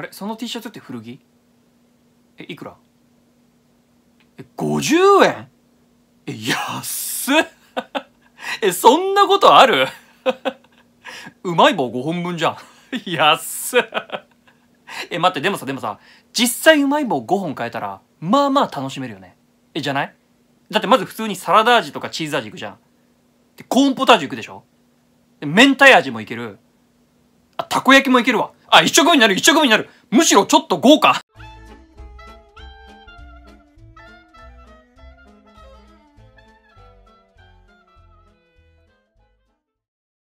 あれその T シャツって古着？えいくら？え50円？え安っ。えそんなことある？うまい棒5本分じゃん。安っ。え待ってでもさでもさ実際うまい棒5本買えたらまあまあ楽しめるよね。えじゃない？だってまず普通にサラダ味とかチーズ味いくじゃん。でコーンポタージュいくでしょ？で明太味もいける。あたこ焼きもいけるわ。あ一食分になる一食分になる。むしろちょっと豪華。